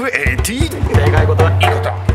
FAT 願い事はいいこと。